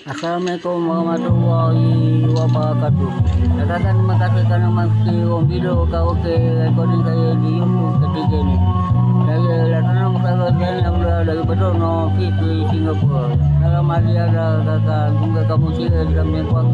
Assalamualaikum warahmatullahi wabarakatuh. Kedatangan mengatakan nama si Om Bido Kauke recording saya di YouTube ketiga ini. Saya datang mengatakan saya yang berada dari Petrono, Fitri, Singapura. Kalau hari ada kata tunggu kamu sila dalam yang kuat.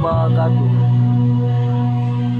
Salvador.